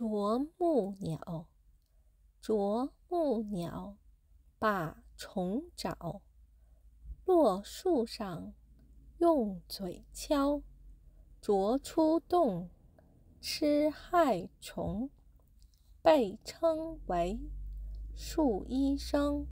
啄木鸟啄木鸟把虫找落树上用嘴敲啄出洞吃害虫被称为树医生。